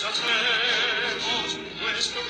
deshacemos nuestro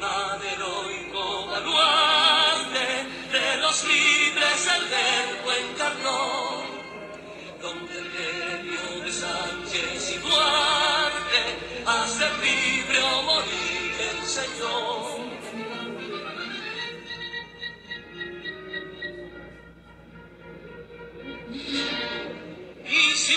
del heroico de los libres el verbo encarnó, donde el genio de Sánchez y Duarte a ser libre o morir enseñó. Y si